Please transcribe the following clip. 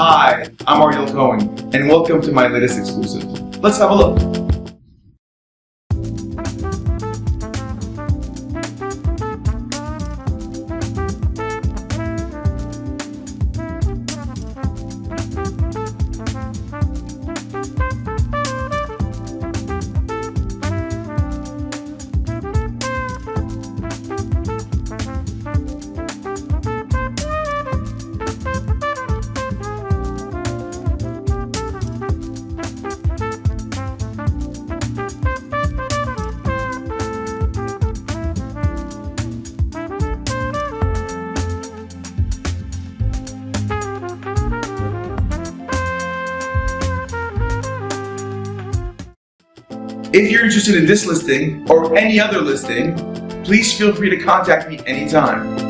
Hi, I'm Ariel Cohen, and welcome to my latest exclusive. Let's have a look. If you're interested in this listing or any other listing, please feel free to contact me anytime.